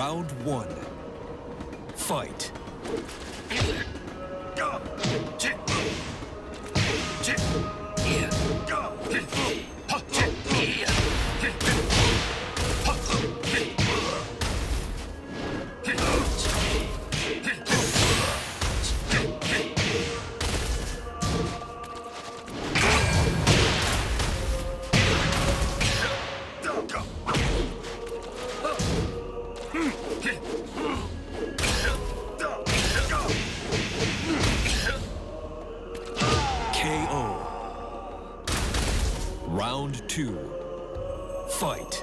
Round one. Fight. Round two. Fight.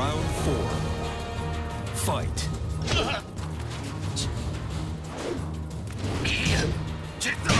Round four. Fight.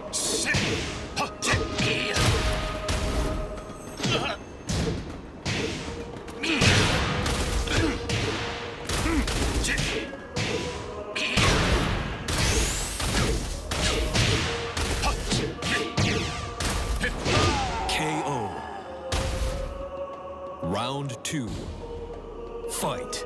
KO. Round two. Fight.